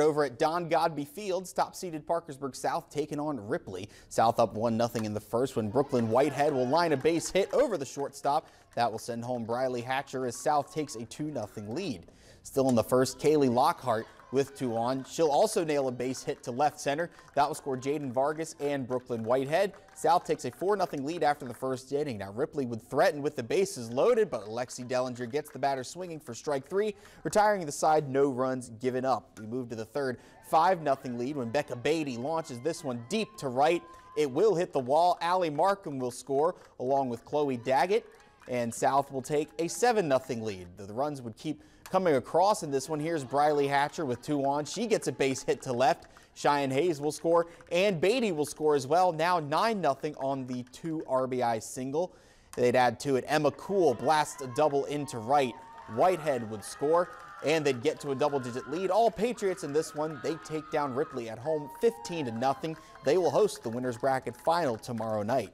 Over at Don Godby Fields, top-seeded Parkersburg South taking on Ripley. South up 1-0 in the first when Brooklyn Whitehead will line a base hit over the shortstop. That will send home Briley Hatcher as South takes a 2-0 lead. Still in the first, Kaylee Lockhart with two on. She'll also nail a base hit to left center. That will score Jaden Vargas and Brooklyn Whitehead. South takes a 4-0 lead after the first inning. Now Ripley would threaten with the bases loaded, but Alexi Dellinger gets the batter swinging for strike three, retiring the side, no runs given up. We move to the third, 5-0 lead when Becca Beatty launches this one deep to right. It will hit the wall. Allie Markham will score along with Chloe Daggett and South will take a 7-0 lead. The runs would keep coming across in this one. Here's Briley Hatcher with two on. She gets a base hit to left. Cheyenne Hayes will score, and Beatty will score as well. Now 9-0 on the two RBI single. They'd add to it. Emma Cool blasts a double into right. Whitehead would score, and they'd get to a double-digit lead. All Patriots in this one. They take down Ripley at home 15 to nothing. They will host the winners bracket final tomorrow night.